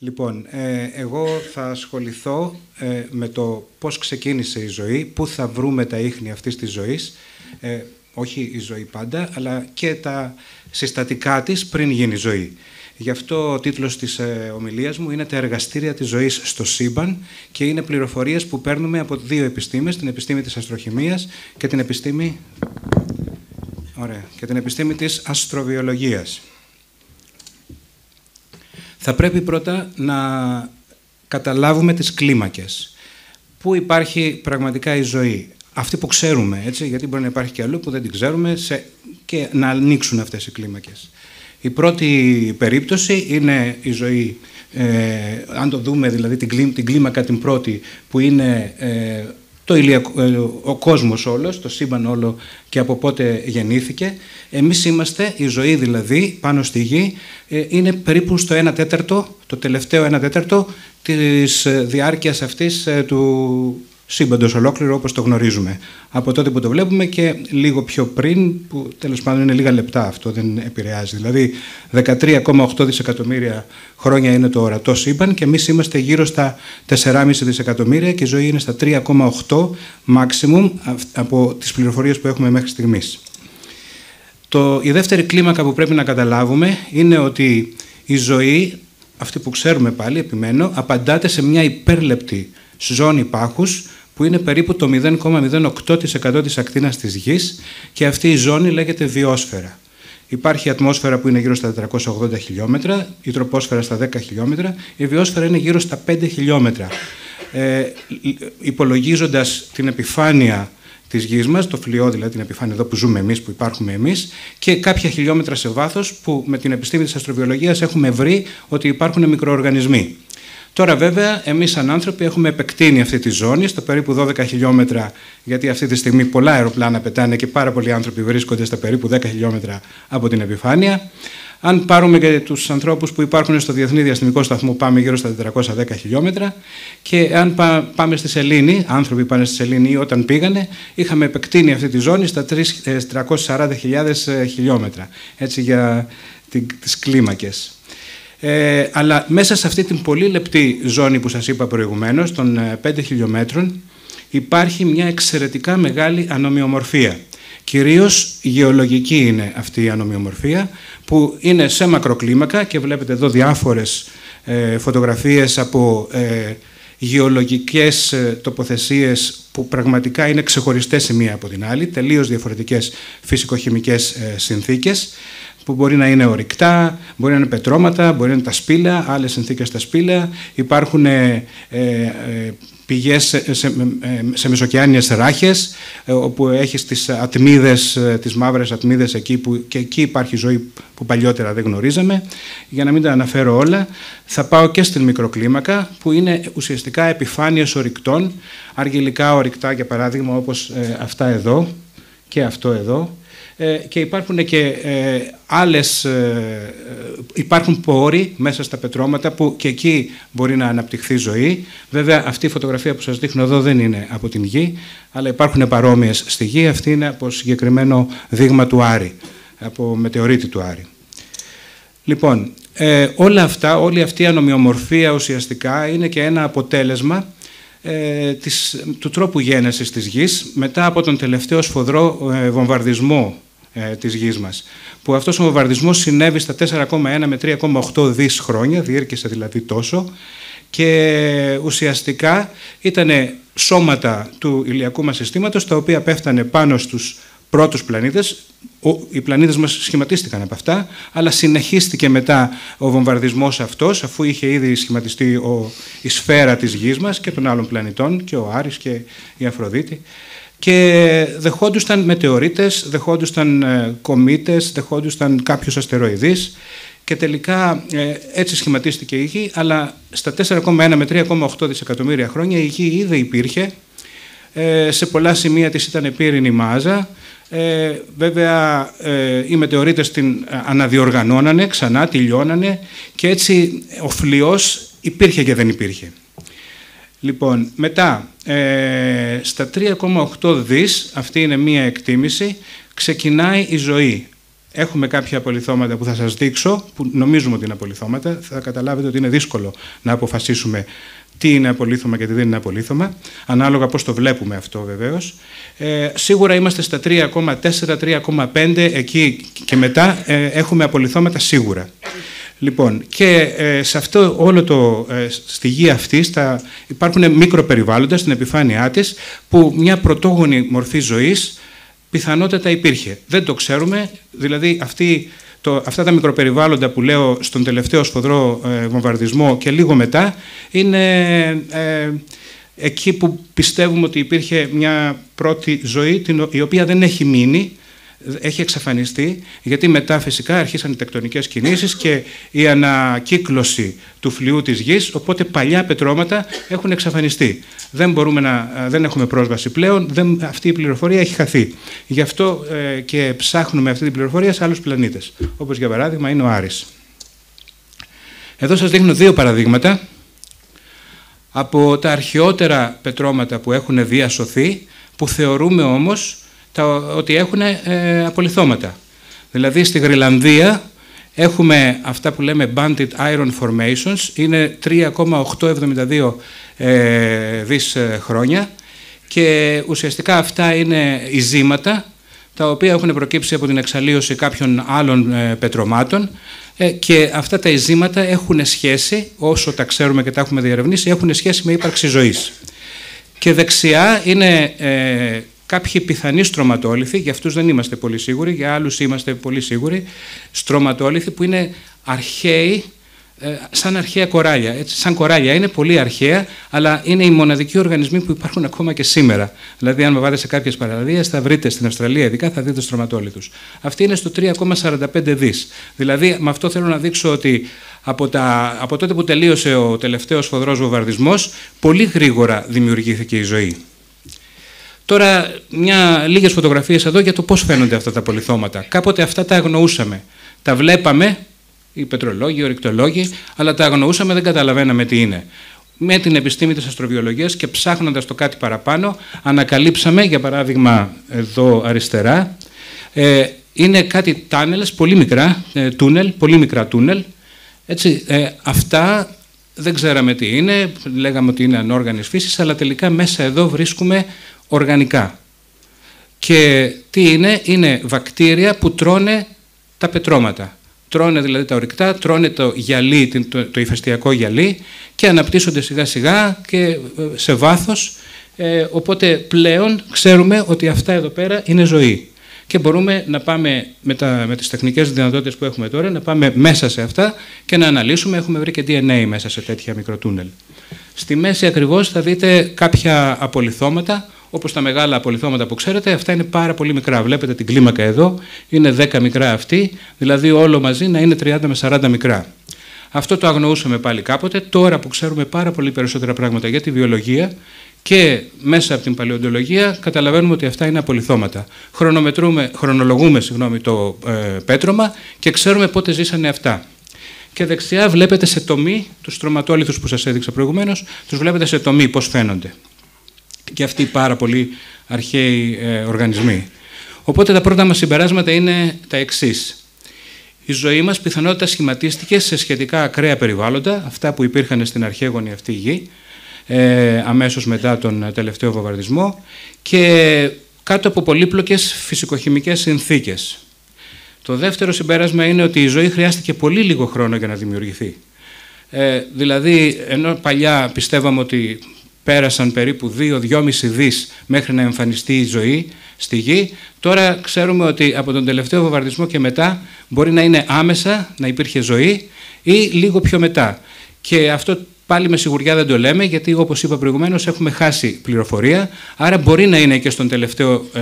Λοιπόν, ε, εγώ θα ασχοληθώ ε, με το πώς ξεκίνησε η ζωή, πού θα βρούμε τα ίχνη αυτής της ζωής, ε, όχι η ζωή πάντα, αλλά και τα συστατικά της πριν γίνει ζωή. Γι' αυτό ο τίτλος της ε, ομιλίας μου είναι «Τα εργαστήρια της ζωής στο σύμπαν» και είναι πληροφορίες που παίρνουμε από δύο επιστήμες, την επιστήμη της αστροχημίας και την επιστήμη, Ωραία. και την επιστήμη της αστροβιολογίας. Θα πρέπει πρώτα να καταλάβουμε τις κλίμακες. Πού υπάρχει πραγματικά η ζωή. Αυτή που ξέρουμε, έτσι, γιατί μπορεί να υπάρχει και αλλού που δεν την ξέρουμε σε, και να ανοίξουν αυτές οι κλίμακες. Η πρώτη περίπτωση είναι η ζωή, ε, αν το δούμε δηλαδή την, την κλίμακα την πρώτη που είναι ε, το ηλιακό, ε, ο κόσμος όλος, το σύμπαν όλο και από πότε γεννήθηκε. Εμείς είμαστε, η ζωή δηλαδή, πάνω στη γη, ε, είναι περίπου στο 1 τέταρτο, το τελευταίο 1 τέταρτο της ε, διάρκειας αυτής του σύμπαντος ολόκληρο όπως το γνωρίζουμε. Από τότε που το βλέπουμε και λίγο πιο πριν, που τέλος πάντων είναι λίγα λεπτά αυτό, δεν επηρεάζει. Δηλαδή 13,8 δισεκατομμύρια χρόνια είναι το ορατό σύμπαν και εμείς είμαστε γύρω στα 4,5 δισεκατομμύρια και η ζωή είναι στα 3,8 maximum από τις πληροφορίες που έχουμε μέχρι στιγμής. Το, η δεύτερη κλίμακα που πρέπει να καταλάβουμε είναι ότι η ζωή, αυτή που ξέρουμε πάλι, επιμένω, απαντάται σε μια υπέρλεπτη ζώνη πάχους που είναι περίπου το 0,08% της ακτίνας της Γης και αυτή η ζώνη λέγεται βιόσφαιρα. Υπάρχει η ατμόσφαιρα που είναι γύρω στα 480 χιλιόμετρα, η τροπόσφαιρα στα 10 χιλιόμετρα, η βιόσφαιρα είναι γύρω στα 5 χιλιόμετρα. Ε, υπολογίζοντας την επιφάνεια της γης μας, το φλοιό δηλαδή την επιφάνεια εδώ που ζούμε εμείς, που υπάρχουμε εμείς και κάποια χιλιόμετρα σε βάθος που με την επιστήμη της αστροβιολογίας έχουμε βρει ότι υπάρχουν μικροοργανισμοί. Τώρα βέβαια εμείς σαν άνθρωποι έχουμε επεκτείνει αυτή τη ζώνη στο περίπου 12 χιλιόμετρα γιατί αυτή τη στιγμή πολλά αεροπλάνα πετάνε και πάρα πολλοί άνθρωποι βρίσκονται στα περίπου 10 χιλιόμετρα από την επιφάνεια. Αν πάρουμε και τους ανθρώπους που υπάρχουν στο Διεθνή Διαστημικό Σταθμό πάμε γύρω στα 410 χιλιόμετρα και αν πάμε στη Σελήνη, άνθρωποι πάνε στη Σελήνη ή όταν πήγανε, είχαμε επεκτείνει αυτή τη ζώνη στα 340.000 ε, χιλιόμετρα, έτσι για τις κλίμακες. Ε, αλλά μέσα σε αυτή την πολύ λεπτή ζώνη που σας είπα προηγουμένως, των 5 ε, χιλιόμετρων, υπάρχει μια εξαιρετικά μεγάλη ανομοιομορφία. Κυρίως γεωλογική είναι αυτή η ανομοιομορφία, που είναι σε μακροκλίμακα και βλέπετε εδώ διάφορες ε, φωτογραφίες από ε, γεωλογικές ε, τοποθεσίες που πραγματικά είναι ξεχωριστές η μία από την άλλη, τελείως διαφορετικές φυσικοχημικές ε, συνθήκες που μπορεί να είναι ορυκτά, μπορεί να είναι πετρώματα, μπορεί να είναι τα σπήλαια, άλλες συνθήκες στα σπήλαια. Υπάρχουν ε, ε, ε πηγές σε, σε, σε μεσοκιάνιες ράχες, ε, όπου έχεις τις ατμίδες, τις μαύρες ατμίδες εκεί, που, και εκεί υπάρχει ζωή που παλιότερα δεν γνωρίζαμε. Για να μην τα αναφέρω όλα, θα πάω και στην μικροκλίμακα, που είναι ουσιαστικά επιφάνειες ορυκτών, αργυλικά ορυκτά για παράδειγμα, όπως αυτά εδώ και αυτό εδώ, ε, και υπάρχουν και ε, άλλες, ε, υπάρχουν πόροι μέσα στα πετρώματα που και εκεί μπορεί να αναπτυχθεί ζωή. Βέβαια αυτή η φωτογραφία που σας δείχνω εδώ δεν είναι από την Γη, αλλά υπάρχουν παρόμοιες στη Γη. Αυτή είναι από συγκεκριμένο δείγμα του Άρη, από μετεωρίτη του Άρη. Λοιπόν, όλα αυτά, όλη αυτή η ανομοιομορφία ουσιαστικά είναι και ένα αποτέλεσμα της, του τρόπου γένεσης της γης μετά από τον τελευταίο σφοδρό βομβαρδισμό ε, της γης μας. Που αυτός ο βομβαρδισμός συνέβη στα 4,1 με 3,8 δις χρόνια, διήρκησε δηλαδή τόσο, και ουσιαστικά ήταν σώματα του ηλιακού μας συστήματος, τα οποία πέφτανε πάνω στους πρώτους πλανήτες. Οι πλανήτες μας σχηματίστηκαν από αυτά, αλλά συνεχίστηκε μετά ο βομβαρδισμός αυτός, αφού είχε ήδη σχηματιστεί ο, η σφαίρα της γης μας και των άλλων πλανητών, και ο Άρης και η Αφροδίτη και δεχόντουσαν μετεωρίτες, δεχόντουσαν ε, κομήτες, δεχόντουσαν κάποιους αστεροειδείς και τελικά ε, έτσι σχηματίστηκε η Γη, αλλά στα 4,1 με 3,8 δισεκατομμύρια χρόνια η Γη ήδη υπήρχε, ε, σε πολλά σημεία της ήταν πύρινη μάζα, ε, βέβαια ε, οι μετεωρίτες την αναδιοργανώνανε, ξανά τη και έτσι ο φλοιός υπήρχε και δεν υπήρχε. Λοιπόν, μετά, ε, στα 3,8 δις, αυτή είναι μία εκτίμηση, ξεκινάει η ζωή. έχουμε κάποια απολυθώματα που θα σας δείξω, που νομίζουμε ότι είναι απολυθώματα. Θα καταλάβετε ότι είναι δύσκολο να αποφασίσουμε τι είναι απολύθωμα και τι δεν είναι απολύθωμα, ανάλογα πώς το βλέπουμε αυτό βεβαίως. Ε, σίγουρα είμαστε στα 3,4-3,5, εκεί και μετά ε, έχουμε απολυθώματα σίγουρα. Λοιπόν, και ε, σε αυτό όλο το, ε, στη γη αυτή στα, υπάρχουν μικροπεριβάλλοντας στην επιφάνειά της που μια πρωτόγονη μορφή ζωής πιθανότατα υπήρχε. Δεν το ξέρουμε, δηλαδή αυτή, το, αυτά τα μικροπεριβάλλοντα που λέω στον τελευταίο σφοδρό ε, βομβαρδισμό και λίγο μετά είναι ε, εκεί που πιστεύουμε ότι υπήρχε μια πρώτη ζωή η οποία δεν έχει μείνει έχει εξαφανιστεί, γιατί μετά φυσικά αρχίσαν οι τεκτονικές κινήσεις και η ανακύκλωση του φλοιού της γης, οπότε παλιά πετρώματα έχουν εξαφανιστεί. Δεν, μπορούμε να, δεν έχουμε πρόσβαση πλέον, δεν, αυτή η πληροφορία έχει χαθεί. Γι' αυτό ε, και ψάχνουμε αυτή την πληροφορία σε άλλους πλανήτες, όπως για παράδειγμα είναι ο Άρης. Εδώ σας δείχνω δύο παραδείγματα από τα αρχαιότερα πετρώματα που έχουν διασωθεί, που θεωρούμε όμως τα, ότι έχουν ε, απολυθώματα. Δηλαδή στη Γρυλανδία έχουμε αυτά που λέμε banded iron formations, είναι 3,872 ε, δις ε, χρόνια και ουσιαστικά αυτά είναι ειζήματα τα οποία έχουν προκύψει από την εξαλείωση κάποιων άλλων ε, πετρωμάτων και αυτά τα ειζήματα έχουν σχέση, όσο τα ξέρουμε και τα έχουμε διερευνήσει, έχουν σχέση με ύπαρξη ζωής. Και δεξιά είναι κάποιοι πιθανοί στρωματόληθοι, για αυτούς δεν είμαστε πολύ σίγουροι, για άλλους είμαστε πολύ σίγουροι, στρωματόληθοι που είναι αρχαίοι, ε, σαν αρχαία κοράλια. Έτσι, σαν κοράλια είναι πολύ αρχαία, αλλά είναι οι μοναδικοί οργανισμοί που υπάρχουν ακόμα και σήμερα. Δηλαδή, αν πάτε σε κάποιες παραλίες, θα βρείτε στην Αυστραλία, ειδικά θα δείτε στρωματόλιθου. Αυτή είναι στο 3,45 δις. Δηλαδή, με αυτό θέλω να δείξω ότι από, τα, από τότε που τελείωσε ο τελευταίος φοδρό βομβαρδισμός, πολύ γρήγορα δημιουργήθηκε η ζωή. Τώρα, μια, λίγες φωτογραφίες εδώ για το πώς φαίνονται αυτά τα πολυθώματα. Κάποτε αυτά τα αγνοούσαμε. Τα βλέπαμε, οι πετρολόγοι, οι ορυκτολόγοι, αλλά τα αγνοούσαμε, δεν καταλαβαίναμε τι είναι. Με την επιστήμη της αστροβιολογίας και ψάχνοντας το κάτι παραπάνω, ανακαλύψαμε, για παράδειγμα εδώ αριστερά, ε, είναι κάτι τάνελες, πολύ μικρά, ε, τούνελ, πολύ μικρά τούνελ. Έτσι, ε, αυτά δεν ξέραμε τι είναι, λέγαμε ότι είναι ανόργανης φύσης, αλλά τελικά μέσα εδώ βρίσκουμε οργανικά. Και τι είναι, είναι βακτήρια που τρώνε τα πετρώματα. Τρώνε δηλαδή τα ορυκτά, τρώνε το γυαλί, το, το ηφαιστειακό γυαλί και αναπτύσσονται σιγά σιγά και ε, σε βάθος. Ε, οπότε πλέον ξέρουμε ότι αυτά εδώ πέρα είναι ζωή. Και μπορούμε να πάμε με, τα, με τις τεχνικές δυνατότητες που έχουμε τώρα, να πάμε μέσα σε αυτά και να αναλύσουμε. Έχουμε βρει και DNA μέσα σε τέτοια μικροτούνελ. Στη μέση ακριβώς θα δείτε κάποια απολυθώματα, όπως τα μεγάλα απολυθώματα που ξέρετε, αυτά είναι πάρα πολύ μικρά. Βλέπετε την κλίμακα εδώ, είναι 10 μικρά αυτή, δηλαδή όλο μαζί να είναι 30 με 40 μικρά. Αυτό το αγνοούσαμε πάλι κάποτε. Τώρα που ξέρουμε πάρα πολύ περισσότερα πράγματα για τη βιολογία και μέσα από την παλαιοντολογία καταλαβαίνουμε ότι αυτά είναι απολυθώματα. χρονολογούμε συγγνώμη, το ε, πέτρωμα και ξέρουμε πότε ζήσανε αυτά. Και δεξιά βλέπετε σε τομή τους στρωματόλιθους που σας έδειξα προηγουμένως, τους βλέπετε σε τομή πώς φαίνονται και αυτοί οι πάρα πολύ αρχαίοι ε, οργανισμοί. Οπότε τα πρώτα μας συμπεράσματα είναι τα εξής. Η ζωή μας πιθανότητα σχηματίστηκε σε σχετικά ακραία περιβάλλοντα, αυτά που υπήρχαν στην αρχαίγονη αυτή γη, ε, αμέσως μετά τον τελευταίο βομβαρδισμό και κάτω από πολύπλοκες φυσικοχημικές συνθήκες. Το δεύτερο συμπέρασμα είναι ότι η ζωή χρειάστηκε πολύ λίγο χρόνο για να δημιουργηθεί. Ε, δηλαδή, ενώ παλιά πιστεύαμε ότι πέρασαν περίπου 2-2,5 δις μέχρι να εμφανιστεί η ζωή στη γη. Τώρα ξέρουμε ότι από τον τελευταίο βομβαρδισμό και μετά μπορεί να είναι άμεσα να υπήρχε ζωή ή λίγο πιο μετά. Και αυτό πάλι με σιγουριά δεν το λέμε, γιατί όπως είπα προηγουμένως έχουμε χάσει πληροφορία, άρα μπορεί να είναι και στον τελευταίο, ε,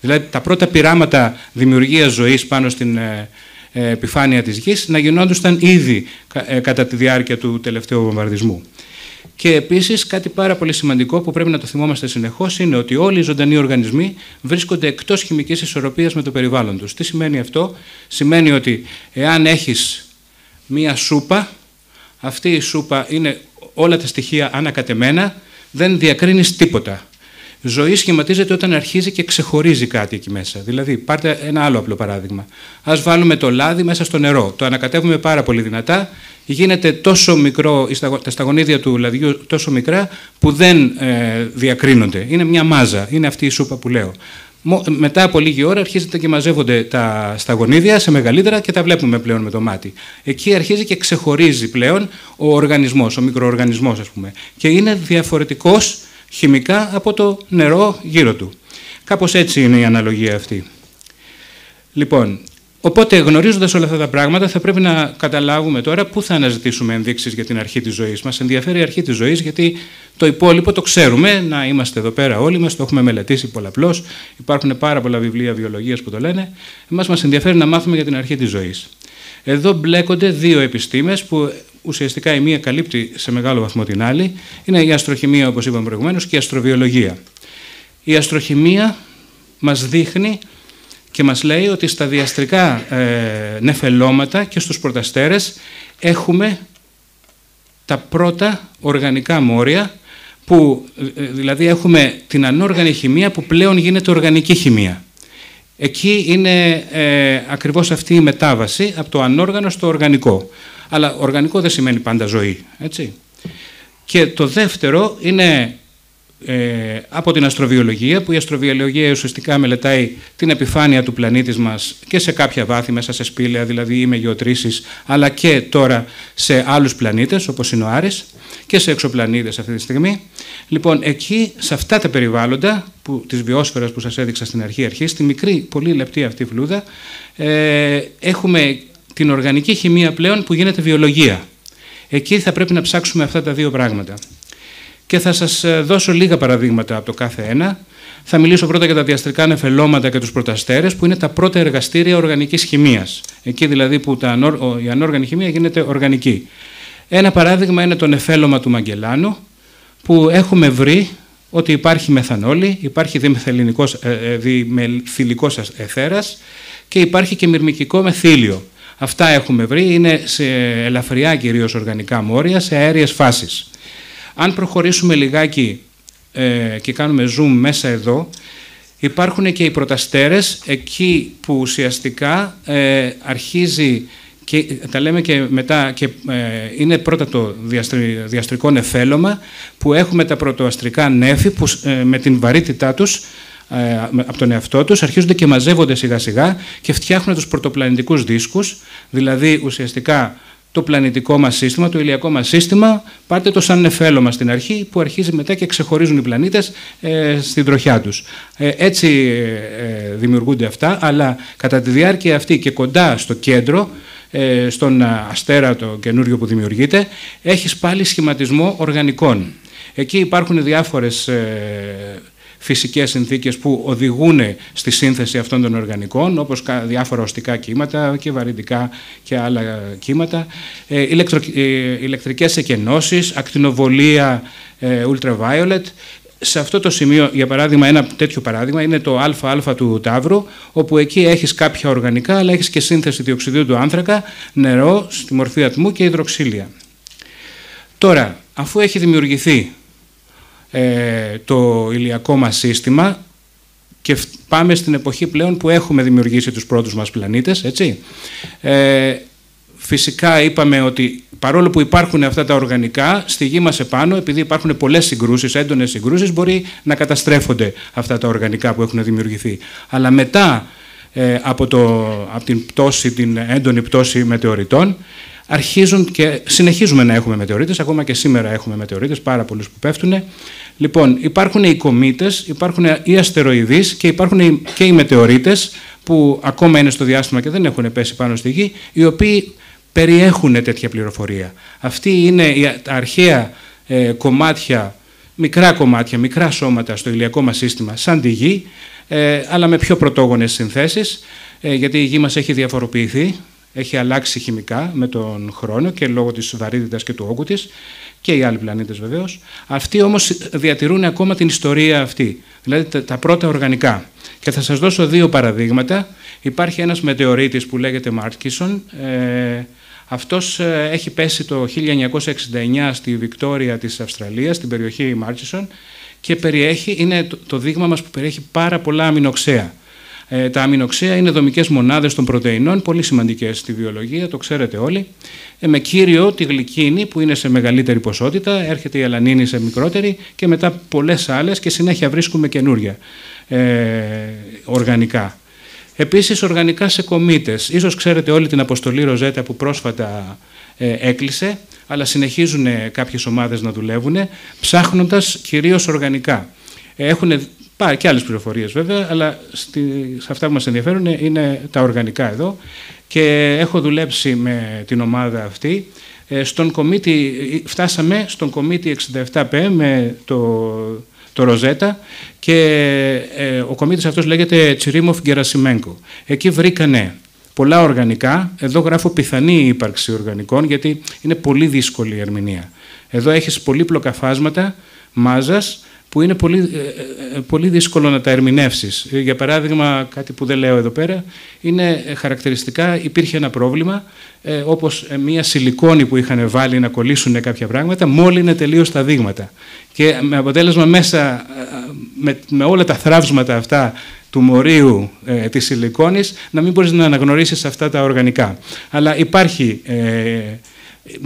δηλαδή τα πρώτα πειράματα δημιουργίας ζωής πάνω στην ε, ε επιφάνεια της γης να γινόντουσαν ήδη ε, κατά τη διάρκεια του τελευταίου βομβαρδισμού. Και επίσης κάτι πάρα πολύ σημαντικό που πρέπει να το θυμόμαστε συνεχώς είναι ότι όλοι οι ζωντανοί οργανισμοί βρίσκονται εκτός χημικής ισορροπίας με το περιβάλλον τους. Τι σημαίνει αυτό, Σημαίνει ότι εάν έχεις μία σούπα, αυτή η σούπα είναι όλα τα στοιχεία ανακατεμένα, δεν διακρίνεις τίποτα. Ζωή σχηματίζεται όταν αρχίζει και ξεχωρίζει κάτι εκεί μέσα. Δηλαδή, πάρτε ένα άλλο απλό παράδειγμα. Α βάλουμε το λάδι μέσα στο νερό. Το ανακατεύουμε πάρα πολύ δυνατά. Γίνεται τόσο μικρό, τα σταγονίδια του λαδιού τόσο μικρά που δεν ε, διακρίνονται. Είναι μια μάζα. Είναι αυτή η σούπα που λέω. Μετά από λίγη ώρα αρχίζεται και μαζεύονται τα σταγονίδια σε μεγαλύτερα και τα βλέπουμε πλέον με το μάτι. Εκεί αρχίζει και ξεχωρίζει πλέον ο οργανισμός, ο μικροοργανισμός ας πούμε. Και είναι διαφορετικός χημικά από το νερό γύρω του. Κάπως έτσι είναι η αναλογία αυτή. Λοιπόν, οπότε γνωρίζοντας όλα αυτά τα πράγματα, θα πρέπει να καταλάβουμε τώρα πού θα αναζητήσουμε ενδείξεις για την αρχή της ζωής μας. Ενδιαφέρει η αρχή της ζωής, γιατί το υπόλοιπο το ξέρουμε, να είμαστε εδώ πέρα όλοι μας, το έχουμε μελετήσει πολλαπλώς. Υπάρχουν πάρα πολλά βιβλία βιολογίας που το λένε. Εμάς μας ενδιαφέρει να μάθουμε για την αρχή της ζωής. Εδώ μπλέκονται δύο επιστήμες που ουσιαστικά η μία καλύπτει σε μεγάλο βαθμό την άλλη. Είναι η αστροχημία, όπως είπαμε προηγουμένως, και η αστροβιολογία. Η αστροχημία μας δείχνει και μας λέει ότι στα διαστρικά ε, νεφελώματα και στους πρωταστέρες έχουμε τα πρώτα οργανικά μόρια, που, ε, δηλαδή έχουμε την ανόργανη χημεία που πλέον γίνεται οργανική χημεία. Εκεί είναι ε, ακριβώς αυτή η μετάβαση από το ανόργανο στο οργανικό. Αλλά οργανικό δεν σημαίνει πάντα ζωή. Έτσι. Και το δεύτερο είναι ε, από την αστροβιολογία, που η αστροβιολογία ουσιαστικά μελετάει την επιφάνεια του πλανήτης μας και σε κάποια βάθη μέσα σε σπήλαια, δηλαδή ή με γεωτρήσεις, αλλά και τώρα σε άλλους πλανήτες, όπως είναι ο Άρης, και σε εξωπλανήτες αυτή τη στιγμή. Λοιπόν, εκεί, σε αυτά τα περιβάλλοντα που, της βιόσφαιρας που σας έδειξα στην αρχή αρχή, στη μικρή, πολύ λεπτή αυτή φλούδα, ε, έχουμε την οργανική χημεία πλέον που γίνεται βιολογία. Εκεί θα πρέπει να ψάξουμε αυτά τα δύο πράγματα και θα σας ε, δώσω λίγα παραδείγματα από το κάθε ένα. Θα μιλήσω πρώτα για τα διαστρικά νεφελώματα και τους πρωταστέρες, που είναι τα πρώτα εργαστήρια οργανικής χημείας. Εκεί δηλαδή που τα, η ανόργανη χημεία γίνεται οργανική. Ένα παράδειγμα είναι το νεφέλωμα του Μαγκελάνου, που έχουμε βρει ότι υπάρχει μεθανόλη, υπάρχει δημεθυλικός, ε, ε, δημεθυλικός εθέρας και υπάρχει και μυρμικικό μεθύλιο. Αυτά έχουμε βρει, είναι σε ελαφριά κυρίως οργανικά μόρια, σε αέριες φάσεις. Αν προχωρήσουμε λιγάκι ε, και κάνουμε zoom μέσα εδώ, υπάρχουν και οι πρωταστέρες εκεί που ουσιαστικά ε, αρχίζει και τα λέμε και μετά και ε, είναι πρώτα το διαστρικό νεφέλωμα που έχουμε τα πρωτοαστρικά νέφη που με την βαρύτητά τους από τον εαυτό τους αρχίζονται και μαζεύονται σιγά σιγά και φτιάχνουν τους πρωτοπλανητικούς δίσκους δηλαδή ουσιαστικά το πλανητικό μας σύστημα, το ηλιακό μας σύστημα, πάρτε το σαν νεφέλωμα στην αρχή που αρχίζει μετά και ξεχωρίζουν οι πλανήτες ε, στην τροχιά τους. Ε, έτσι ε, ε, δημιουργούνται αυτά, αλλά κατά τη διάρκεια αυτή και κοντά στο κέντρο, ε, στον αστέρα το καινούριο που δημιουργείται, έχεις πάλι σχηματισμό οργανικών. Εκεί υπάρχουν διάφορες φυσικές συνθήκες που οδηγούν στη σύνθεση αυτών των οργανικών, όπως διάφορα οστικά κύματα και βαρυντικά και άλλα κύματα, ε, ηλεκτρο, ε, ηλεκτρικές εκενώσεις, ακτινοβολία ε, ultraviolet. Σε αυτό το σημείο, για παράδειγμα, ένα τέτοιο παράδειγμα είναι το ΑΑ του Ταύρου, όπου εκεί έχεις κάποια οργανικά, αλλά έχεις και σύνθεση διοξιδίου του άνθρακα, νερό στη μορφή ατμού και υδροξύλια. Τώρα, αφού έχει δημιουργηθεί ε, το ηλιακό μας σύστημα και πάμε στην εποχή πλέον που έχουμε δημιουργήσει τους πρώτους μας πλανήτες, έτσι. Ε, φυσικά είπαμε ότι παρόλο που υπάρχουν αυτά τα οργανικά, στη γη μας επάνω, επειδή υπάρχουν πολλές συγκρούσεις, έντονες συγκρούσεις, μπορεί να καταστρέφονται αυτά τα οργανικά που έχουν δημιουργηθεί. Αλλά μετά ε, από, το, από την πτώση, την έντονη πτώση μετεωρητών, αρχίζουν και συνεχίζουμε να έχουμε μετεωρίτες, ακόμα και σήμερα έχουμε μετεωρίτες, πάρα πολλούς που πέφτουν. Λοιπόν, υπάρχουν οι κομήτες, υπάρχουν οι αστεροειδείς και υπάρχουν και οι μετεωρίτες που ακόμα είναι στο διάστημα και δεν έχουν πέσει πάνω στη γη, οι οποίοι περιέχουν τέτοια πληροφορία. Αυτή είναι τα αρχαία ε, κομμάτια, μικρά κομμάτια, μικρά σώματα στο ηλιακό μας σύστημα, σαν τη γη, ε, αλλά με πιο πρωτόγονες συνθέσεις, ε, γιατί η γη μας έχει διαφοροποιηθεί έχει αλλάξει χημικά με τον χρόνο και λόγω της βαρύτητας και του όγκου της και οι άλλοι πλανήτες βεβαίως. Αυτοί όμως διατηρούν ακόμα την ιστορία αυτή, δηλαδή τα πρώτα οργανικά. Και θα σας δώσω δύο παραδείγματα. Υπάρχει ένας μετεωρίτης που λέγεται Μάρκισον, ε, Αυτός ε, έχει πέσει το 1969 στη Βικτόρια της Αυστραλίας, στην περιοχή Μάρτσισον και περιέχει, είναι το δείγμα μας που περιέχει πάρα πολλά αμινοξέα. Ε, τα αμινοξέα είναι δομικές μονάδες των πρωτεϊνών, πολύ σημαντικές στη βιολογία, το ξέρετε όλοι. Ε, με κύριο τη γλυκίνη που είναι σε μεγαλύτερη ποσότητα, έρχεται η αλανίνη σε μικρότερη και μετά πολλές άλλες και συνέχεια βρίσκουμε καινούρια οργανικά. Επίσης οργανικά σε κομίτες. Ίσως ξέρετε όλη την αποστολή Ροζέτα που πρόσφατα ε, έκλεισε, αλλά συνεχίζουν κάποιες ομάδες να δουλεύουν, ψάχνοντας κυρίως οργανικά. Έχουν πάρει και άλλες πληροφορίες βέβαια, αλλά στη, σε αυτά που μας ενδιαφέρουν είναι τα οργανικά εδώ και έχω δουλέψει με την ομάδα αυτή. Ε, στον κομίτη, φτάσαμε στον κομίτη 67P με το το Ροζέτα και ε, ο κομίτης αυτός λέγεται Τσιρίμοφ Γκερασιμέγκο. Εκεί βρήκανε πολλά οργανικά. Εδώ γράφω πιθανή ύπαρξη οργανικών γιατί είναι πολύ δύσκολη η ερμηνεία. Εδώ έχεις πολύπλοκα φάσματα μάζας που είναι πολύ, ε, ε, πολύ δύσκολο να τα ερμηνεύσεις. Για παράδειγμα, κάτι που δεν λέω εδώ πέρα, είναι χαρακτηριστικά, υπήρχε ένα πρόβλημα, ε, όπως μια σιλικόνη που είχαν βάλει να κολλήσουν κάποια πράγματα, μόλυνε τελείως τα δείγματα. Και με αποτέλεσμα μέσα, με, με όλα τα θράψματα αυτά του μορίου ε, της σιλικόνης, να μην μπορείς να αναγνωρίσεις αυτά τα οργανικά. Αλλά υπάρχει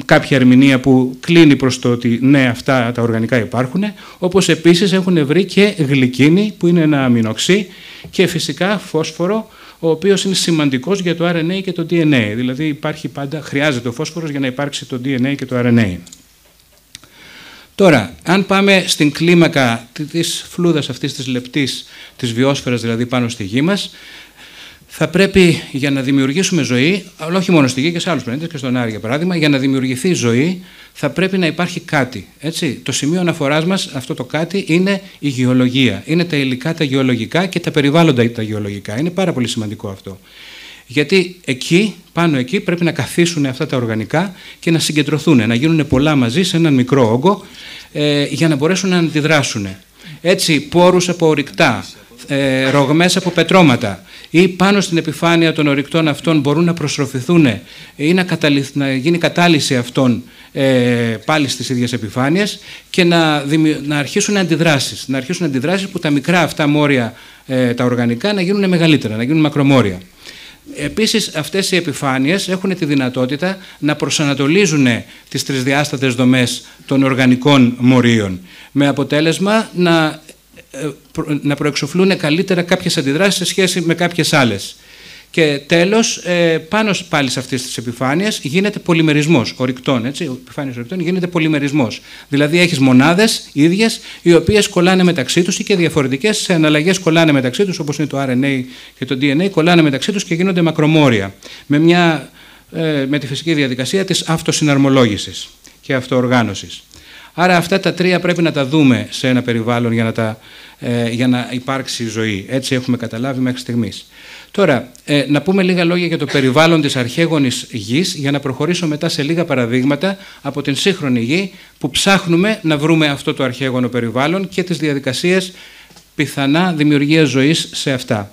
κάποια ερμηνεία που κλείνει προς το ότι ναι αυτά τα οργανικά υπάρχουν, όπως επίσης έχουν βρει και γλυκίνη που είναι ένα αμινοξύ και φυσικά φόσφορο ο οποίος είναι σημαντικός για το RNA και το DNA. Δηλαδή υπάρχει πάντα, χρειάζεται ο φόσφορος για να υπάρξει το DNA και το RNA. Τώρα, αν πάμε στην κλίμακα της φλούδας αυτής της λεπτής της βιόσφαιρας, δηλαδή πάνω στη γη μας, θα πρέπει για να δημιουργήσουμε ζωή, αλλά όχι μόνο στη Γη και σε άλλους πλανήτες και στον Άρη για παράδειγμα, για να δημιουργηθεί ζωή θα πρέπει να υπάρχει κάτι. Έτσι. Το σημείο αναφοράς μας, αυτό το κάτι, είναι η γεωλογία. Είναι τα υλικά τα γεωλογικά και τα περιβάλλοντα τα γεωλογικά. Είναι πάρα πολύ σημαντικό αυτό. Γιατί εκεί, πάνω εκεί, πρέπει να καθίσουν αυτά τα οργανικά και να συγκεντρωθούν, να γίνουν πολλά μαζί σε έναν μικρό όγκο ε, για να μπορέσουν να αντιδράσουν. Έτσι, πόρους από ορυκτά, ε, ρογμές από πετρώματα ή πάνω στην επιφάνεια των ορυκτών αυτών μπορούν να προστροφηθούν ή να, να γίνει κατάλυση αυτών ε, πάλι στις ίδιες επιφάνειες και να, να αρχίσουν αντιδράσεις. Να αρχίσουν αντιδράσεις που τα μικρά αυτά μόρια, ε, τα οργανικά, να γίνουν μεγαλύτερα, να γίνουν μακρομόρια. Επίσης αυτές οι επιφάνειες έχουν τη δυνατότητα να προσανατολίζουν τις τρισδιάστατες δομές των οργανικών μορίων με αποτέλεσμα να ε, να προεξοφλούν καλύτερα κάποιες αντιδράσεις σε σχέση με κάποιες άλλες. Και τέλος, ε, πάνω πάλι σε αυτές τις επιφάνειες γίνεται πολυμερισμός ορυκτών, έτσι, επιφάνειες ορυκτών γίνεται πολυμερισμός. Δηλαδή έχεις μονάδες ίδιες, οι οποίες κολλάνε μεταξύ τους ή και διαφορετικές σε αναλλαγές κολλάνε μεταξύ τους, όπως είναι το RNA και το DNA, κολλάνε μεταξύ τους και γίνονται μακρομόρια, με, μια, ε, με τη φυσική διαδικασία της αυτοσυναρμολόγησης και αυτοοργάνωσης. Άρα αυτά τα τρία πρέπει να τα δούμε σε ένα περιβάλλον για να, τα, ε, για να υπάρξει ζωή. Έτσι έχουμε καταλάβει μέχρι στιγμής. Τώρα, ε, να πούμε λίγα λόγια για το περιβάλλον της αρχαίγονης γης για να προχωρήσω μετά σε λίγα παραδείγματα από την σύγχρονη γη που ψάχνουμε να βρούμε αυτό το αρχαίγωνο περιβάλλον και τις διαδικασίες πιθανά δημιουργίας ζωής σε αυτά.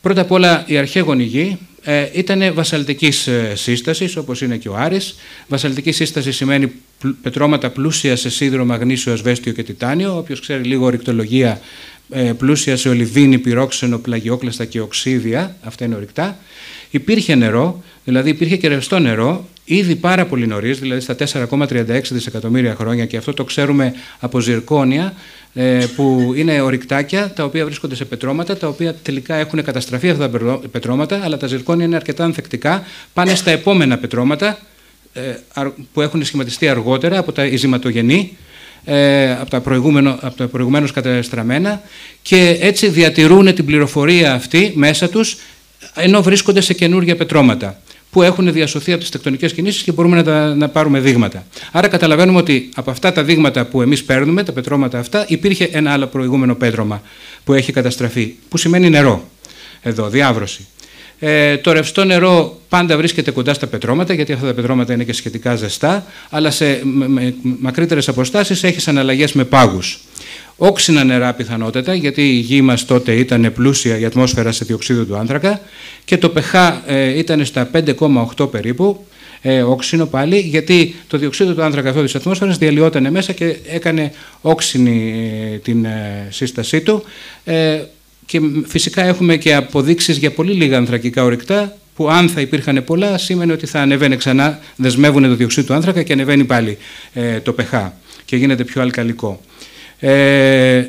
Πρώτα απ' όλα η αρχαίγονη γη ε, ήταν βασαλτικής ε, σύστασης όπως είναι και ο Άρης. Βασαλτική σύσταση σημαίνει πετρώματα πλούσια σε σίδηρο, μαγνήσιο, ασβέστιο και τιτάνιο. Όποιος ξέρει λίγο ορυκτολογία, ε, πλούσια σε ολιβίνη, πυρόξενο, πλαγιόκλαστα και οξύδια, αυτά είναι ορυκτά. Υπήρχε νερό, δηλαδή υπήρχε και ρευστό νερό, ήδη πάρα πολύ νωρίς, δηλαδή στα 4,36 δισεκατομμύρια χρόνια, και αυτό το ξέρουμε από ζυρκόνια, ε, που είναι ορυκτάκια τα οποία βρίσκονται σε πετρώματα, τα οποία τελικά έχουν καταστραφεί αυτά τα πετρώματα, αλλά τα ζυρκόνια είναι αρκετά ανθεκτικά, πάνε στα επόμενα πετρώματα ε, που έχουν σχηματιστεί αργότερα από τα ιζηματογενή, ε, από τα, προηγούμενο, από τα προηγουμένως καταστραμμένα και έτσι διατηρούν την πληροφορία αυτή μέσα τους ενώ βρίσκονται σε καινούργια πετρώματα που έχουν διασωθεί από τις τεκτονικές κινήσεις και μπορούμε να, τα, να πάρουμε δείγματα. Άρα καταλαβαίνουμε ότι από αυτά τα δείγματα που εμείς παίρνουμε, τα πετρώματα αυτά, υπήρχε ένα άλλο προηγούμενο πέτρωμα που έχει καταστραφεί, που σημαίνει νερό. Εδώ, διάβρωση. Ε, το ρευστό νερό πάντα βρίσκεται κοντά στα πετρώματα, γιατί αυτά τα πετρώματα είναι και σχετικά ζεστά, αλλά σε μακρύτερες αποστάσεις έχεις αναλλαγές με πάγους. Όξινα νερά πιθανότατα, γιατί η γη μας τότε ήταν πλούσια η ατμόσφαιρα σε διοξείδιο του άνθρακα και το pH ε, ήταν στα 5,8 περίπου, ε, όξινο πάλι, γιατί το διοξείδιο του άνθρακα αυτό της ατμόσφαιρας διαλυόταν μέσα και έκανε όξινη ε, την ε, σύστασή του. Ε, και φυσικά έχουμε και αποδείξεις για πολύ λίγα ανθρακικά ορυκτά, που αν θα υπήρχαν πολλά, σήμαινε ότι θα ανεβαίνει ξανά, δεσμεύουν το διοξείδιο του άνθρακα και ανεβαίνει πάλι το pH και γίνεται πιο αλκαλικό. Ε,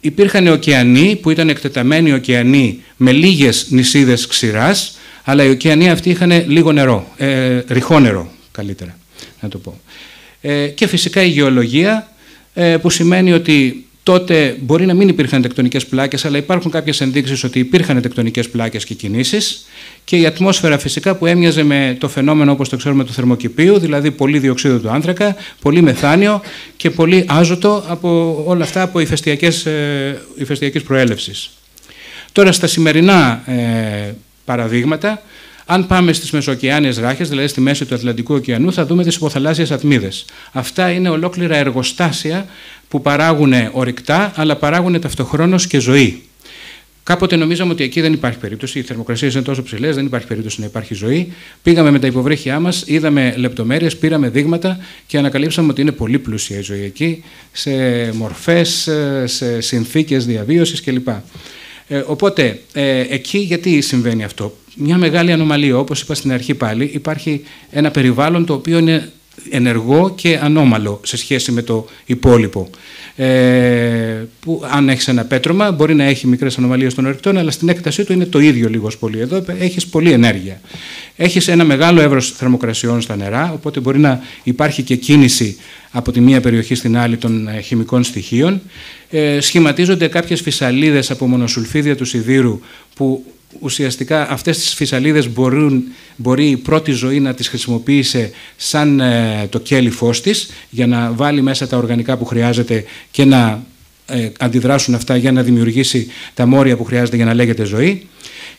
υπήρχαν ωκεανοί που ήταν εκτεταμένοι ωκεανοί με λίγες νησίδες ξηράς, αλλά οι ωκεανοί αυτοί είχαν λίγο νερό, ε, ρηχό νερό καλύτερα να το πω. Ε, και φυσικά η γεωλογία ε, που σημαίνει ότι τότε μπορεί να μην υπήρχαν τεκτονικές πλάκες, αλλά υπάρχουν κάποιες ενδείξεις ότι υπήρχαν τεκτονικές πλάκες και κινήσεις και η ατμόσφαιρα φυσικά που έμοιαζε με το φαινόμενο όπως το ξέρουμε του θερμοκηπίου, δηλαδή πολύ διοξείδιο του άνθρακα, πολύ μεθάνιο και πολύ άζωτο από όλα αυτά από ηφαιστειακές, ε, ηφαιστειακής προέλευσης. Τώρα στα σημερινά ε, παραδείγματα, αν πάμε στις μεσοκειάνιες ράχες, δηλαδή στη μέση του Ατλαντικού ωκεανού, θα δούμε τις υποθαλάσσιες ατμίδες. Αυτά είναι ολόκληρα εργοστάσια που παράγουν ορυκτά, αλλά παράγουν ταυτοχρόνως και ζωή. Κάποτε νομίζαμε ότι εκεί δεν υπάρχει περίπτωση. Οι θερμοκρασίες είναι τόσο ψηλές, δεν υπάρχει περίπτωση να υπάρχει ζωή. Πήγαμε με τα υποβρύχια μας, είδαμε λεπτομέρειες, πήραμε δείγματα και ανακαλύψαμε ότι είναι πολύ πλούσια η ζωή εκεί, σε μορφές, σε συνθήκες διαβίωσης κλπ. Ε, οπότε, ε, εκεί γιατί συμβαίνει αυτό; Μια μεγάλη ανομαλία, όπως είπα στην αρχή πάλι, υπάρχει ένα περιβάλλον το οποίο είναι ενεργό και ανώμαλο σε σχέση με το υπόλοιπο. Ε, που αν έχεις ένα πέτρωμα μπορεί να έχει μικρές ανομαλίες των ορεικτών αλλά στην έκτασή του είναι το ίδιο λίγο πολύ. Εδώ έχεις πολλή ενέργεια. Έχεις ένα μεγάλο εύρος θερμοκρασιών στα νερά οπότε μπορεί να υπάρχει και κίνηση από τη μία περιοχή στην άλλη των ε, χημικών στοιχείων. Ε, σχηματίζονται κάποιες φυσαλίδες από μονοσουλφίδια του σιδήρου που ουσιαστικά αυτές τις φυσαλίδες μπορούν, μπορεί η πρώτη ζωή να τις χρησιμοποιήσει σαν ε, το κέλυφός της για να βάλει μέσα τα οργανικά που χρειάζεται και να ε, αντιδράσουν αυτά για να δημιουργήσει τα μόρια που χρειάζεται για να λέγεται ζωή.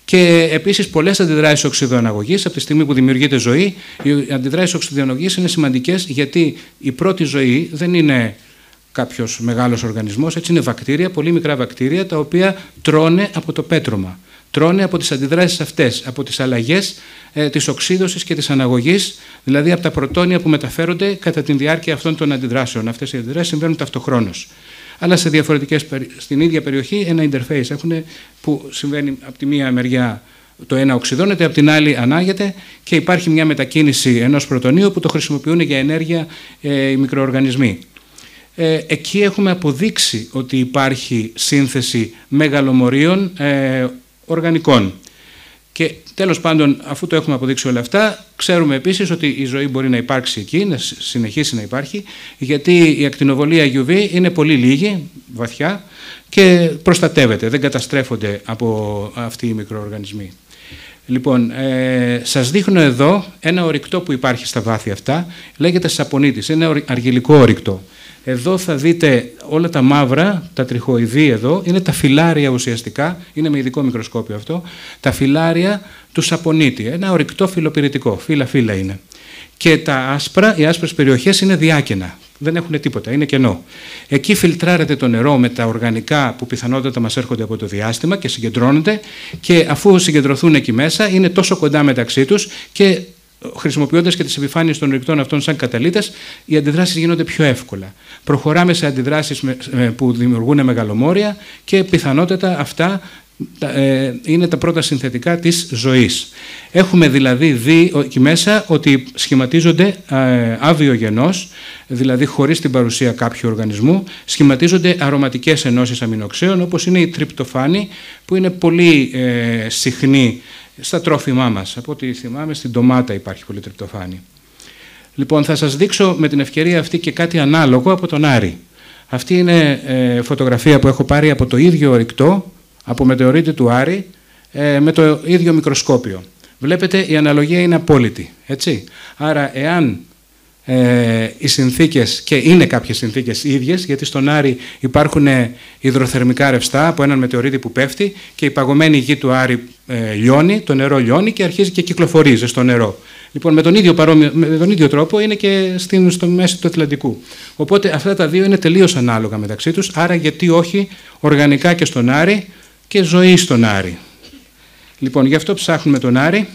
Και επίσης πολλές αντιδράσεις οξυδοαναγωγή, από τη στιγμή που δημιουργείται ζωή, οι αντιδράσεις οξυδοαναγωγή είναι σημαντικές γιατί η πρώτη ζωή δεν είναι κάποιος μεγάλος οργανισμός, έτσι είναι βακτήρια, πολύ μικρά βακτήρια, τα οποία τρώνε από το πέτρωμα τρώνε από τις αντιδράσεις αυτές, από τις αλλαγές ε, της οξύδωσης και της αναγωγής, δηλαδή από τα πρωτόνια που μεταφέρονται κατά τη διάρκεια αυτών των αντιδράσεων. Αυτές οι αντιδράσεις συμβαίνουν ταυτοχρόνως. Αλλά σε διαφορετικές, στην ίδια περιοχή ένα interface έχουν που συμβαίνει από τη μία μεριά το ένα οξυδώνεται, από την άλλη ανάγεται και υπάρχει μια μετακίνηση ενός πρωτονίου που το χρησιμοποιούν για ενέργεια ε, οι μικροοργανισμοί. Ε, εκεί έχουμε αποδείξει ότι υπάρχει σύνθεση μεγαλομορίων ε, οργανικών. Και τέλος πάντων, αφού το έχουμε αποδείξει όλα αυτά, ξέρουμε επίσης ότι η ζωή μπορεί να υπάρξει εκεί, να συνεχίσει να υπάρχει, γιατί η ακτινοβολία UV είναι πολύ λίγη, βαθιά, και προστατεύεται, δεν καταστρέφονται από αυτοί οι μικροοργανισμοί. Λοιπόν, ε, σας δείχνω εδώ ένα ορυκτό που υπάρχει στα βάθη αυτά, λέγεται σαπονίτης, είναι ένα αργυλικό ορυκτό. Εδώ θα δείτε όλα τα μαύρα, τα τριχοειδή εδώ, είναι τα φυλάρια ουσιαστικά, είναι με ειδικό μικροσκόπιο αυτό, τα φυλάρια του σαπονίτη, ένα ορυκτό φιλοπυρητικό, φύλλα-φύλλα είναι. Και τα άσπρα, οι άσπρες περιοχές είναι διάκαινα, δεν έχουν τίποτα, είναι κενό. Εκεί φιλτράρεται το νερό με τα οργανικά που πιθανότατα μας έρχονται από το διάστημα και συγκεντρώνονται και αφού συγκεντρωθούν εκεί μέσα είναι τόσο κοντά μεταξύ τους και χρησιμοποιώντας και τις επιφάνειες των ρηκτών αυτών σαν καταλήτες, οι αντιδράσεις γίνονται πιο εύκολα. Προχωράμε σε αντιδράσεις που δημιουργούν μεγαλομόρια και πιθανότατα αυτά ε, είναι τα πρώτα συνθετικά της ζωής. Έχουμε δηλαδή δει εκεί μέσα ότι σχηματίζονται ε, αβιογενώς, δηλαδή χωρίς την παρουσία κάποιου οργανισμού, σχηματίζονται αρωματικές ενώσεις αμινοξέων όπως είναι η τριπτοφάνη που είναι πολύ ε, συχνή στα τρόφιμά μας. Από ό,τι θυμάμαι στην ντομάτα υπάρχει πολύ τριπτοφάνη. Λοιπόν, θα σας δείξω με την ευκαιρία αυτή και κάτι ανάλογο από τον Άρη. Αυτή είναι ε, φωτογραφία που έχω πάρει από το ίδιο ορυκτό, από μετεωρίτη του Άρη, ε, με το ίδιο μικροσκόπιο. Βλέπετε, η αναλογία είναι απόλυτη. Έτσι. Άρα, εάν ε, οι συνθήκες, και είναι κάποιες συνθήκες ίδιες, γιατί στον Άρη υπάρχουν υδροθερμικά ρευστά από έναν μετεωρίτη που πέφτει και η παγωμένη γη του Άρη ε, λιώνει, το νερό λιώνει και αρχίζει και κυκλοφορεί στο νερό. Λοιπόν, με τον ίδιο, με τον ίδιο τρόπο είναι και στην, στο μέση του Ατλαντικού. Οπότε αυτά τα δύο είναι τελείως ανάλογα μεταξύ τους, άρα γιατί όχι οργανικά και στον Άρη και ζωή στον Άρη. Λοιπόν, γι' αυτό ψάχνουμε τον Άρη.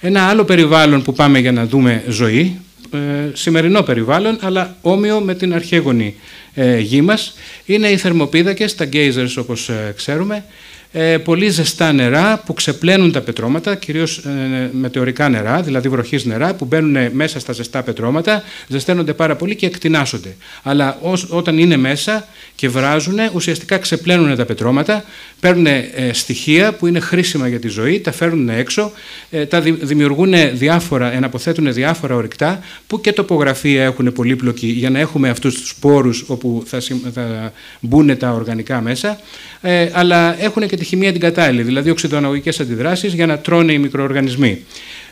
Ένα άλλο περιβάλλον που πάμε για να δούμε ζωή, ε, σημερινό περιβάλλον, αλλά όμοιο με την αρχαίγονη ε, γη μας, είναι οι θερμοπίδακες, τα geysers όπως ε, ξέρουμε, ε, πολύ ζεστά νερά που ξεπλένουν τα πετρώματα, κυρίως ε, μετεωρικά νερά, δηλαδή βροχής νερά, που μπαίνουν μέσα στα ζεστά πετρώματα, ζεσταίνονται πάρα πολύ και εκτινάσονται. Αλλά όταν είναι μέσα και βράζουν, ουσιαστικά ξεπλένουν τα πετρώματα, παίρνουν ε, στοιχεία που είναι χρήσιμα για τη ζωή, τα φέρνουν έξω, ε, τα δημιουργούν διάφορα, εναποθέτουν διάφορα ορυκτά, που και τοπογραφία έχουν πολύπλοκη για να έχουμε αυτούς τους σπόρους όπου θα, θα μπουν τα οργανικά μέσα, ε, αλλά έχουν και τη χημεία την κατάλληλη, δηλαδή οξυδοαναγωγικές αντιδράσεις για να τρώνε οι μικροοργανισμοί.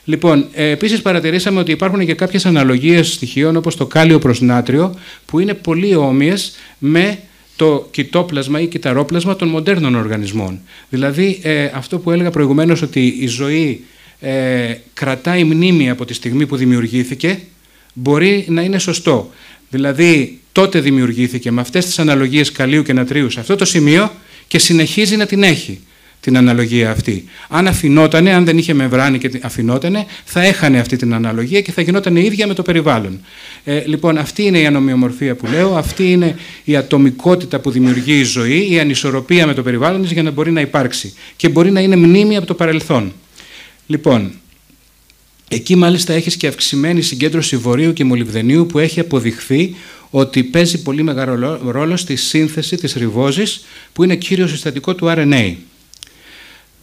Λοιπόν, ε, επίσης παρατηρήσαμε ότι υπάρχουν και κάποιες αναλογίες στοιχείων όπως το κάλιο προς νάτριο, που είναι πολύ όμοιες με το κοιτόπλασμα ή κυταρόπλασμα των μοντέρνων οργανισμών. Δηλαδή, ε, αυτό που έλεγα προηγουμένως ότι η ζωή ε, κρατάει μνήμη από τη στιγμή που δημιουργήθηκε, μπορεί να είναι σωστό. Δηλαδή, τότε δημιουργήθηκε με αυτές τις αναλογίες καλίου και νατρίου σε αυτό το σημείο και συνεχίζει να την έχει την αναλογία αυτή. Αν αφινότανε, αν δεν είχε μεμβράνη και αφινότανε, θα έχανε αυτή την αναλογία και θα γινόταν ίδια με το περιβάλλον. Ε, λοιπόν, αυτή είναι η ανομοιομορφία που λέω, αυτή είναι η ατομικότητα που δημιουργεί η ζωή, η ανισορροπία με το περιβάλλον της για να μπορεί να υπάρξει. Και μπορεί να είναι μνήμη από το παρελθόν. Λοιπόν, εκεί μάλιστα έχεις και αυξημένη συγκέντρωση βορείου και μολυβδενίου που έχει αποδειχθεί ότι παίζει πολύ μεγάλο ρόλο στη σύνθεση της ριβόζης που είναι κύριο συστατικό του RNA.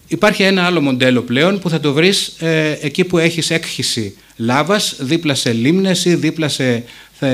Υπάρχει ένα άλλο μοντέλο πλέον που θα το βρεις ε, εκεί που έχεις έκχυση λάβας, δίπλα σε λίμνες ή δίπλα σε ε,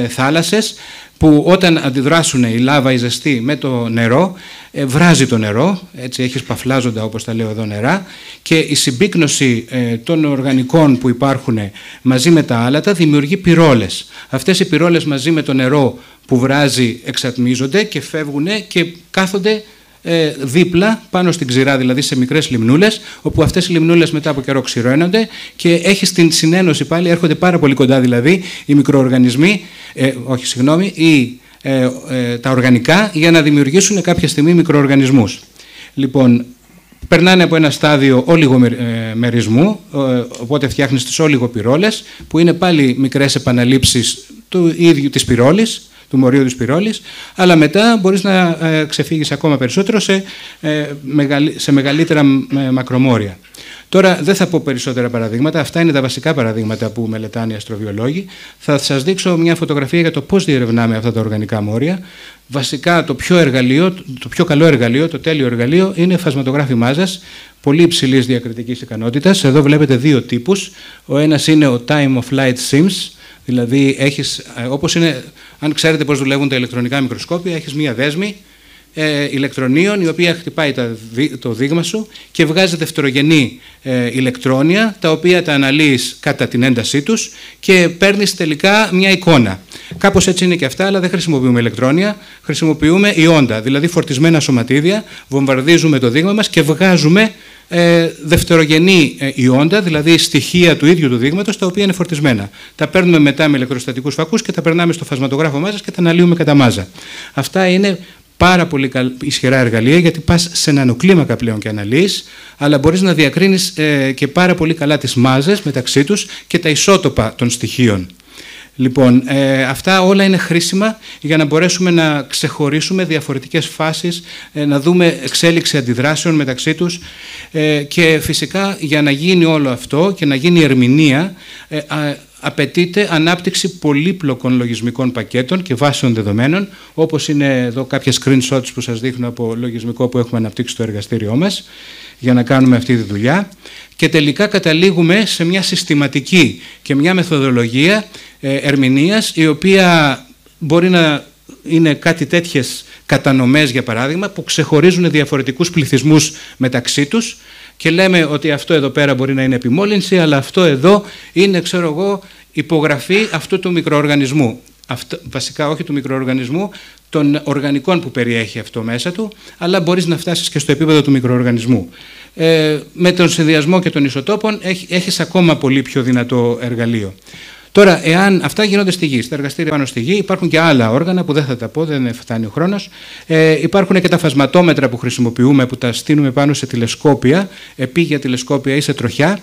θάλασσες που όταν αντιδράσουν η λάβα η ζεστή με το νερό ε, βράζει το νερό, έτσι έχει παφλάζοντα όπως τα λέω εδώ νερά και η συμπίκνωση ε, των οργανικών που υπάρχουν μαζί με τα άλατα δημιουργεί πυρόλες. Αυτές οι πυρόλες μαζί με το νερό που βράζει εξατμίζονται και φεύγουν και κάθονται ε, δίπλα πάνω στην ξηρά, δηλαδή σε μικρές λιμνούλες, όπου αυτές οι λιμνούλες μετά από καιρό ξηρώνονται και έχει την συνένωση πάλι, έρχονται πάρα πολύ κοντά δηλαδή οι μικροοργανισμοί, ε, όχι συγγνώμη, ή ε, ε, τα οργανικά για να δημιουργήσουν κάποια στιγμή μικροοργανισμούς. Λοιπόν, περνάνε από ένα στάδιο ολιγομερισμού, οπότε φτιάχνεις τις ολιγοπυρόλες, που είναι πάλι μικρές επαναλήψεις του ίδιου της πυρόλης, του μορίου της πυρόλης, αλλά μετά μπορείς να ε, ξεφύγεις ακόμα περισσότερο σε, ε, σε μεγαλύτερα ε, μακρομόρια. Τώρα δεν θα πω περισσότερα παραδείγματα, αυτά είναι τα βασικά παραδείγματα που μελετάνε οι αστροβιολόγοι. Θα σας δείξω μια φωτογραφία για το πώς διερευνάμε αυτά τα οργανικά μόρια. Βασικά το πιο, εργαλείο, το πιο καλό εργαλείο, το τέλειο εργαλείο είναι φασματογράφη μάζας, πολύ υψηλής διακριτικής ικανότητας. Εδώ βλέπετε δύο τύπους. Ο ένας είναι ο Time of Light Sims, Δηλαδή, έχεις, ε, όπως είναι, αν ξέρετε πώς δουλεύουν τα ηλεκτρονικά μικροσκόπια, έχεις μία δέσμη ε, ηλεκτρονίων η οποία χτυπάει το δείγμα σου και βγάζει δευτερογενή ε, ηλεκτρόνια τα οποία τα αναλύεις κατά την έντασή τους και παίρνεις τελικά μια εικόνα. Κάπως έτσι είναι και αυτά, αλλά δεν χρησιμοποιούμε ηλεκτρόνια, χρησιμοποιούμε ιόντα, δηλαδή φορτισμένα σωματίδια, βομβαρδίζουμε το δείγμα μας και βγάζουμε ε, δευτερογενή ε, ιόντα, δηλαδή στοιχεία του ίδιου του δείγματος, τα οποία είναι φορτισμένα. Τα παίρνουμε μετά με ηλεκτροστατικούς φακούς και τα περνάμε στο φασματογράφο μάζας και τα αναλύουμε κατά μάζα. Αυτά είναι πάρα πολύ ισχυρά εργαλεία γιατί πας σε νανοκλίμακα πλέον και αναλύεις, αλλά μπορείς να διακρίνεις ε, και πάρα πολύ καλά τις μάζες μεταξύ τους και τα ισότοπα των στοιχείων. Λοιπόν, ε, αυτά όλα είναι χρήσιμα για να μπορέσουμε να ξεχωρίσουμε διαφορετικές φάσεις, ε, να δούμε εξέλιξη αντιδράσεων μεταξύ τους ε, και φυσικά για να γίνει όλο αυτό και να γίνει ερμηνεία απαιτείται ανάπτυξη πολύπλοκων λογισμικών πακέτων και βάσεων δεδομένων, όπως είναι εδώ κάποια screenshots που σας δείχνω από λογισμικό που έχουμε αναπτύξει στο εργαστήριό μας, για να κάνουμε αυτή τη δουλειά. Και τελικά καταλήγουμε σε μια συστηματική και μια μεθοδολογία ε, ερμηνείας, η οποία μπορεί να είναι κάτι τέτοιες κατανομές, για παράδειγμα, που ξεχωρίζουν διαφορετικούς πληθυσμούς μεταξύ τους και λέμε ότι αυτό εδώ πέρα μπορεί να είναι επιμόλυνση, αλλά αυτό εδώ είναι, ξέρω εγώ, υπογραφή αυτού του μικροοργανισμού. Αυτό, βασικά όχι του μικροοργανισμού, των οργανικών που περιέχει αυτό μέσα του, αλλά μπορείς να φτάσεις και στο επίπεδο του μικροοργανισμού. Ε, με τον συνδυασμό και των ισοτόπων έχει, έχεις ακόμα πολύ πιο δυνατό εργαλείο. Τώρα, εάν αυτά γίνονται στη γη, στα εργαστήρια πάνω στη γη, υπάρχουν και άλλα όργανα που δεν θα τα πω, δεν φτάνει ο χρόνος. Ε, υπάρχουν και τα φασματόμετρα που χρησιμοποιούμε, που τα στείλουμε πάνω σε τηλεσκόπια, επίγεια τηλεσκόπια ή σε τροχιά.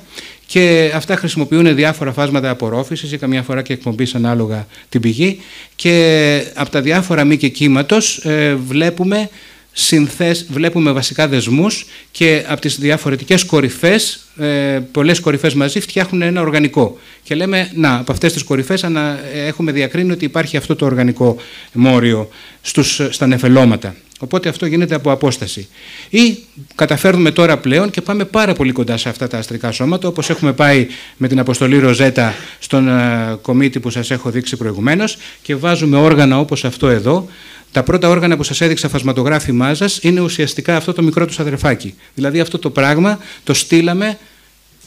Και αυτά χρησιμοποιούν διάφορα φάσματα απορρόφησης ή καμιά φορά και εκπομπής ανάλογα την πηγή. Και από τα διάφορα μήκη κύματος ε, βλέπουμε συνθές, βλέπουμε βασικά δεσμούς και από τις διαφορετικές κορυφές, ε, πολλές κορυφές μαζί φτιάχνουν ένα οργανικό. Και λέμε, να, από αυτές τις κορυφές ανα, έχουμε διακρίνει ότι υπάρχει αυτό το οργανικό μόριο στους, στα νεφελώματα. Οπότε αυτό γίνεται από απόσταση. Ή καταφέρνουμε τώρα πλέον και πάμε πάρα πολύ κοντά σε αυτά τα αστρικά σώματα, όπως έχουμε πάει με την αποστολή Ροζέτα στον uh, κομίτη που σας έχω δείξει προηγουμένως και βάζουμε όργανα όπως αυτό εδώ, τα πρώτα όργανα που σας έδειξα φασματογράφημά σας είναι ουσιαστικά αυτό το μικρό τους αδερφάκι. Δηλαδή αυτό το πράγμα το στείλαμε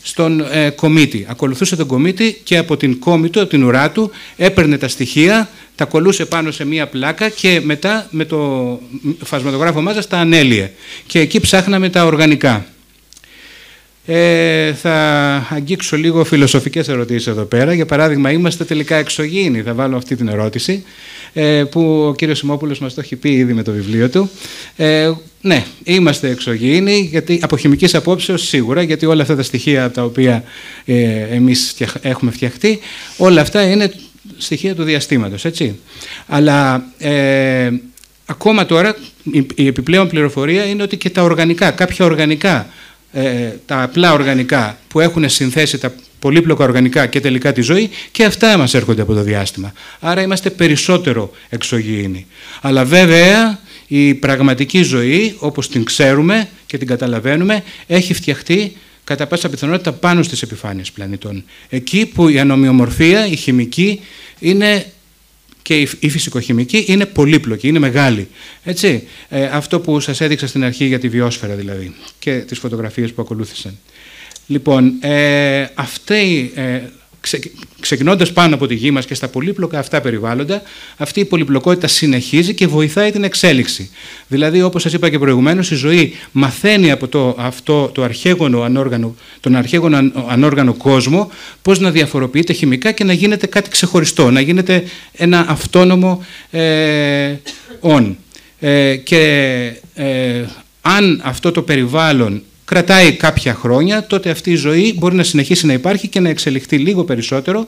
στον ε, κομίτη. Ακολουθούσε τον κομίτη και από την κόμη του, από την ουρά του, έπαιρνε τα στοιχεία, τα κολούσε πάνω σε μία πλάκα και μετά με το φασματογράφο μάζας τα ανέλυε. Και εκεί ψάχναμε τα οργανικά. Ε, θα αγγίξω λίγο φιλοσοφικές ερωτήσεις εδώ πέρα. Για παράδειγμα, είμαστε τελικά εξωγήινοι; Θα βάλω αυτή την ερώτηση. Ε, που ο κύριος Σιμόπουλος μας το έχει πει ήδη με το βιβλίο του. Ε, ναι, είμαστε εξωγήινοι, γιατί, από χημικής απόψεως σίγουρα, γιατί όλα αυτά τα στοιχεία τα οποία ε, εμείς έχουμε φτιαχτεί, όλα αυτά είναι στοιχεία του διαστήματος, έτσι. Αλλά ε, ακόμα τώρα η, επιπλέον πληροφορία είναι ότι και τα οργανικά, κάποια οργανικά, ε, τα απλά οργανικά που έχουν συνθέσει τα πολύπλοκα οργανικά και τελικά τη ζωή και αυτά μας έρχονται από το διάστημα. Άρα είμαστε περισσότερο εξωγήινοι. Αλλά βέβαια η πραγματική ζωή όπως την ξέρουμε και την καταλαβαίνουμε έχει φτιαχτεί κατά πάσα πιθανότητα πάνω στις επιφάνειες πλανητών. Εκεί που η ανομοιομορφία, η χημική είναι και η φυσικοχημική είναι πολύπλοκη, είναι μεγάλη. Έτσι, ε, αυτό που σας έδειξα στην αρχή για τη βιόσφαιρα δηλαδή και τις φωτογραφίες που ακολούθησαν. Λοιπόν, ε, αυτή, ε, ξε, ξεκινώντας πάνω από τη γη μας και στα πολύπλοκα αυτά περιβάλλοντα, αυτή η πολυπλοκότητα συνεχίζει και βοηθάει την εξέλιξη. Δηλαδή, όπως σας είπα και προηγουμένως, η ζωή μαθαίνει από το, αυτό, το αρχαίγωνο ανόργανο, τον αρχαίγωνο ανόργανο κόσμο πώς να διαφοροποιείται χημικά και να γίνεται κάτι ξεχωριστό, να γίνεται ένα αυτόνομο ε, on. Ε, και ε, αν αυτό το περιβάλλον κρατάει κάποια χρόνια, τότε αυτή η ζωή μπορεί να συνεχίσει να υπάρχει και να εξελιχθεί λίγο περισσότερο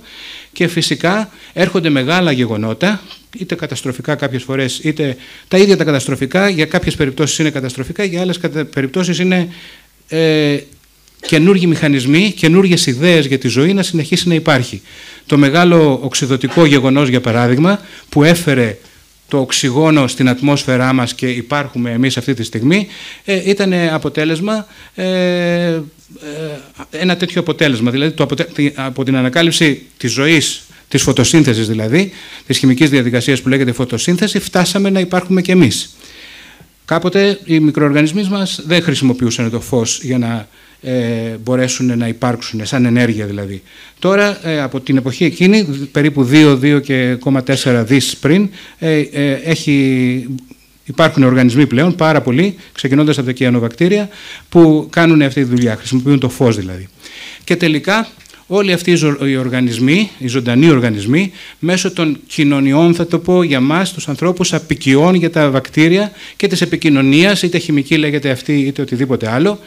και φυσικά έρχονται μεγάλα γεγονότα, είτε καταστροφικά κάποιες φορές, είτε τα ίδια τα καταστροφικά, για κάποιες περιπτώσεις είναι καταστροφικά, για άλλες περιπτώσεις είναι ε, καινούργιοι μηχανισμοί, καινούργιες ιδέες για τη ζωή να συνεχίσει να υπάρχει. Το μεγάλο οξυδοτικό γεγονός, για παράδειγμα, που έφερε το οξυγόνο στην ατμόσφαιρά μας και υπάρχουμε εμείς αυτή τη στιγμή ε, ήταν αποτέλεσμα, ε, ε, ένα τέτοιο αποτέλεσμα. Δηλαδή το από την ανακάλυψη της ζωής, της φωτοσύνθεσης δηλαδή, της χημικής διαδικασίας που λέγεται φωτοσύνθεση, φτάσαμε να υπάρχουμε και εμείς. Κάποτε οι μικροοργανισμοί μας δεν χρησιμοποιούσαν το φως για να ε, μπορέσουν να υπάρξουν, σαν ενέργεια δηλαδή. Τώρα, ε, από την εποχή εκείνη, περίπου 2-2,4 δις πριν, ε, ε, έχει, υπάρχουν οργανισμοί πλέον, πάρα πολλοί, ξεκινώντας από τα κιανοβακτήρια, που κάνουν αυτή τη δουλειά, χρησιμοποιούν το φως δηλαδή. Και τελικά, όλοι αυτοί οι οργανισμοί, οι ζωντανοί οργανισμοί, μέσω των κοινωνιών, θα το πω για μας, τους ανθρώπους, απικιών για τα βακτήρια και της επικοινωνίας, είτε χημική λέγεται αυτή, είτε οτιδήποτε άλλο,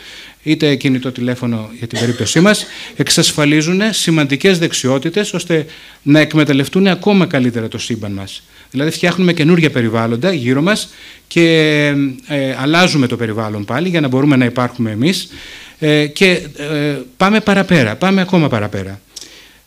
είτε κινητό τηλέφωνο για την περίπτωσή μας, εξασφαλίζουν σημαντικές δεξιότητες ώστε να εκμεταλλευτούν ακόμα καλύτερα το σύμπαν μας. Δηλαδή φτιάχνουμε καινούργια περιβάλλοντα γύρω μας και ε, αλλάζουμε το περιβάλλον πάλι για να μπορούμε να υπάρχουμε εμείς ε, και ε, πάμε παραπέρα, πάμε ακόμα παραπέρα.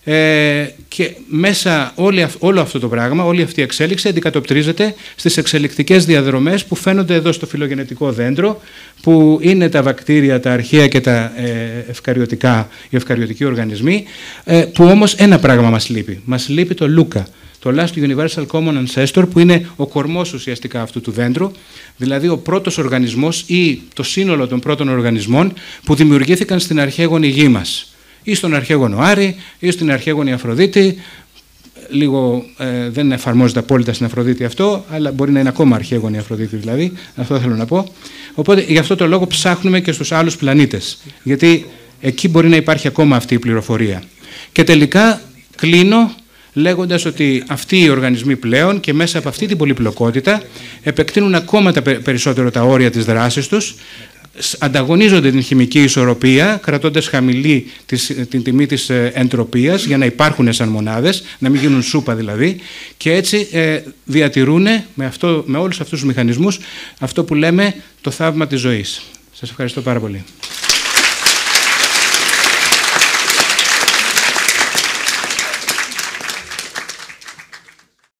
Ε, και μέσα όλη, όλο αυτό το πράγμα, όλη αυτή η εξέλιξη αντικατοπτρίζεται στις εξελικτικές διαδρομές που φαίνονται εδώ στο φιλογενετικό δέντρο που είναι τα βακτήρια, τα αρχαία και τα ε, ευκαριωτικά, οι ευκαριωτικοί οργανισμοί ε, που όμως ένα πράγμα μας λείπει. Μας λείπει το Λούκα, το Last Universal Common Ancestor που είναι ο κορμός ουσιαστικά αυτού του δέντρου δηλαδή ο πρώτος οργανισμός ή το σύνολο των πρώτων οργανισμών που δημιουργήθηκαν στην αρχαίγονη γη μας ή στον αρχαίγονο Άρη ή στην αρχαίγονη Αφροδίτη λίγο ε, δεν εφαρμόζεται απόλυτα στην Αφροδίτη αυτό, αλλά μπορεί να είναι ακόμα αρχαίγονη η Αφροδίτη δηλαδή. Αυτό θέλω να πω. Οπότε γι' αυτό το λόγο ψάχνουμε και στους άλλους πλανήτες. Γιατί εκεί μπορεί να υπάρχει ακόμα αυτή η πληροφορία. Και τελικά κλείνω λέγοντας ότι αυτοί οι οργανισμοί πλέον και μέσα από αυτή την πολυπλοκότητα επεκτείνουν ακόμα τα περισσότερο τα όρια της δράσης τους, ανταγωνίζονται την χημική ισορροπία, κρατώντας χαμηλή την τιμή της ε, εντροπίας για να υπάρχουν σαν μονάδες, να μην γίνουν σούπα δηλαδή, και έτσι ε, διατηρούν με, αυτό, με όλους αυτούς τους μηχανισμούς αυτό που λέμε το θαύμα της ζωής. Σας ευχαριστώ πάρα πολύ.